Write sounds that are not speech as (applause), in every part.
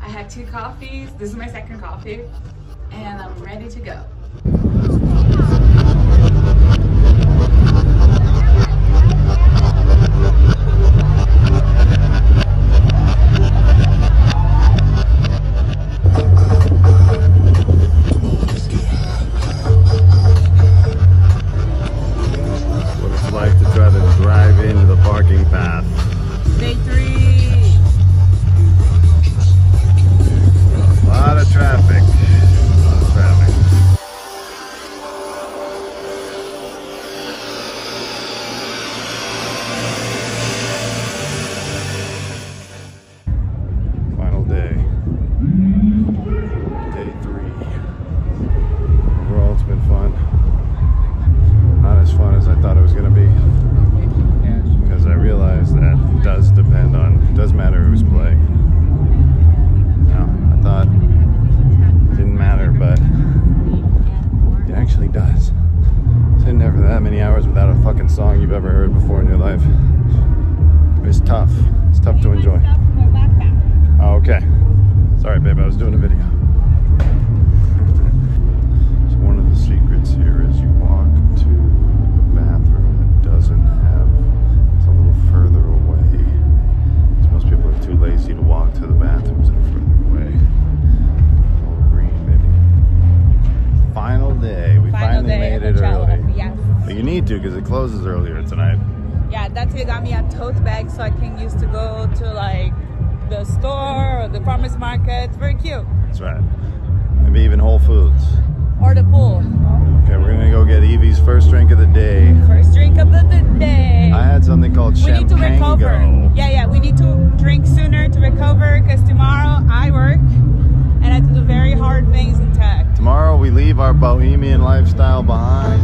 I had two coffees, this is my second coffee, and I'm ready to go. Sorry, babe, I was doing a video. (laughs) so one of the secrets here is you walk to the bathroom that doesn't have, it's a little further away. 'Cause most people are too lazy to walk to the bathrooms that are further away. All green, baby. Final day. We Final finally day made it Coachella, early. yes. But you need to because it closes earlier tonight. Yeah, that's it. Got me a tote bag so I can use to go to like the store or the farmer's market. It's very cute. That's right. Maybe even Whole Foods. Or the pool. Okay, we're gonna go get Evie's first drink of the day. First drink of the, the day. I had something called we need to recover. Yeah, yeah. We need to drink sooner to recover because tomorrow I work and I have to do very hard things in tech. Tomorrow we leave our bohemian lifestyle behind.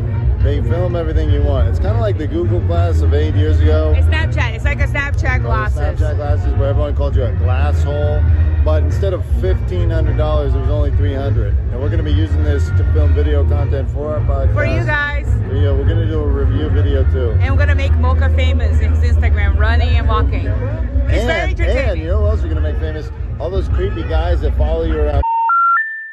That they film everything you want. It's kind of like the Google Glass of eight years ago. It's Snapchat. It's like a Snapchat glasses. Snapchat glasses where everyone called you a glass hole. But instead of fifteen hundred dollars, it was only three hundred. And we're gonna be using this to film video content for our podcast. For you guys. Yeah, we're gonna do a review video too. And we're gonna make Mocha famous in his Instagram, running and walking. It's very And, entertaining. and you know what else we're gonna make famous? All those creepy guys that follow you around.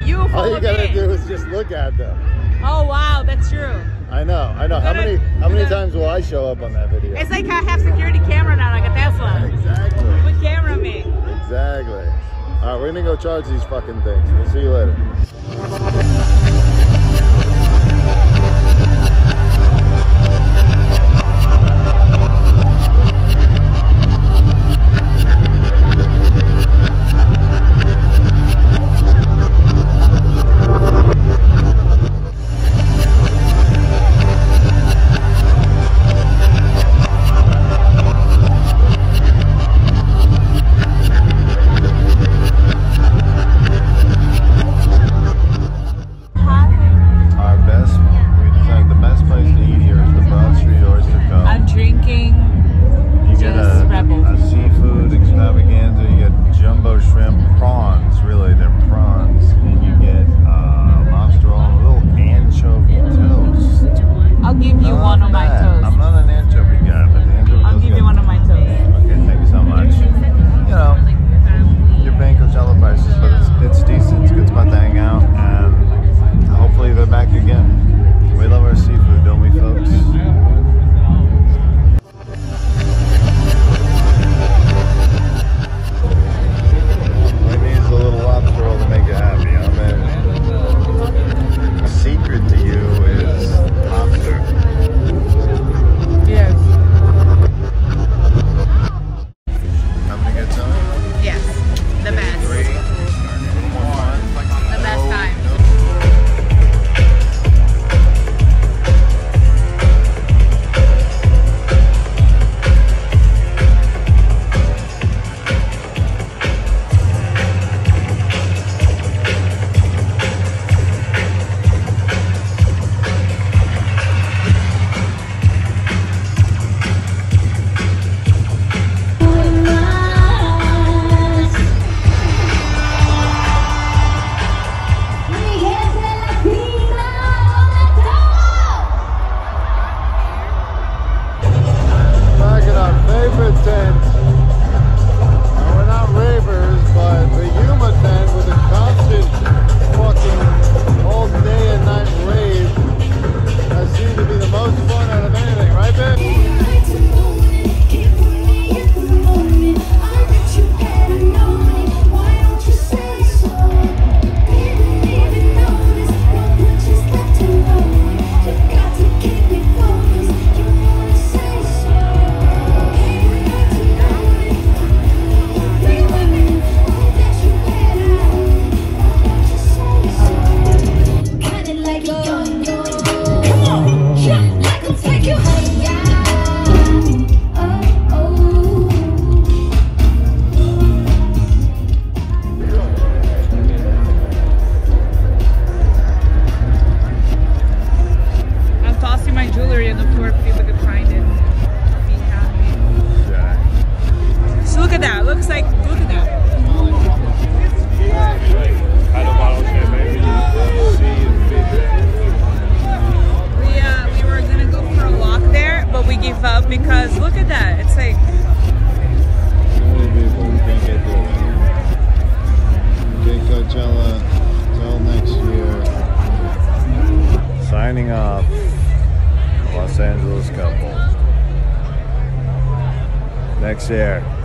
You All you gotta do is just look at them. Oh wow, that's true. I know, I know. How many how many times will I show up on that video? It's like I have security camera now, like a Tesla. Exactly. With camera me. Exactly. All right, we're gonna go charge these fucking things. We'll see you later. you one of my toes. I'm not an anchovy guy, but the anchovy I'll give you one of my toes. Okay, thank you so much. You know, your bank Coachella prices, but it's, it's decent. It's a good spot to hang out, and hopefully they're back again. Los Angeles couple. Next year.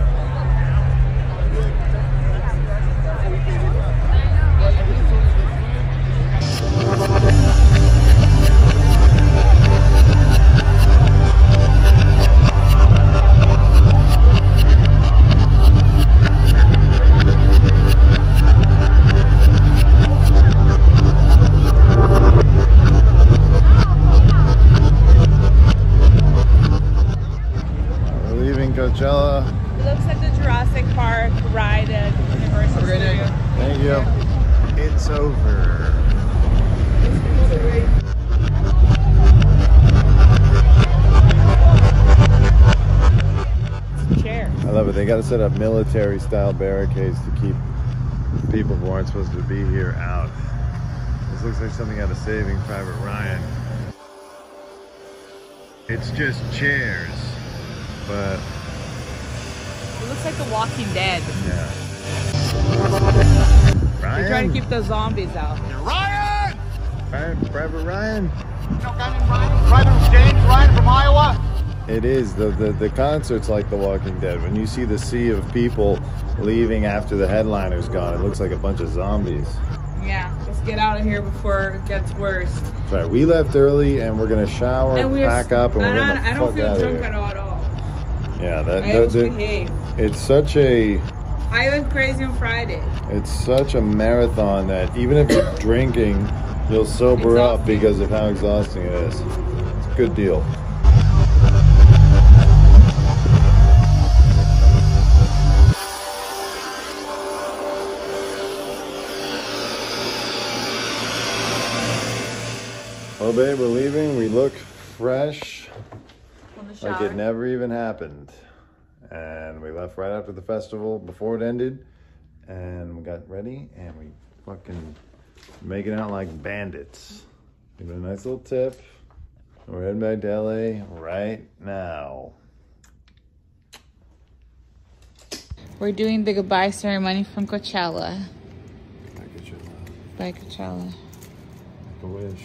Thank you. It's over. Chair. I love it. They got to set up military style barricades to keep people who aren't supposed to be here out. This looks like something out of Saving Private Ryan. It's just chairs, but It looks like The Walking Dead. yeah. They're trying to keep the zombies out. Ryan! Ryan? Private Ryan? You guy named Ryan? Private James Ryan from Iowa? It is. The, the, the concert's like The Walking Dead. When you see the sea of people leaving after the headliner's gone, it looks like a bunch of zombies. Yeah, let's get out of here before it gets worse. That's right. We left early and we're gonna shower, And we're pack up, and we're I gonna don't, I don't feel out drunk of at all at all. Yeah, that, I that, always that- it's such a I went crazy on Friday. it's such a marathon that even if you're (coughs) drinking, you'll sober up because of how exhausting it is. It's a good deal. Well, babe, we're leaving. We look fresh. Like it never even happened. And we left right after the festival before it ended. And we got ready and we fucking making out like bandits. Give it a nice little tip. We're heading back to LA right now. We're doing the goodbye ceremony from Coachella. I could show Bye, Coachella. a wish.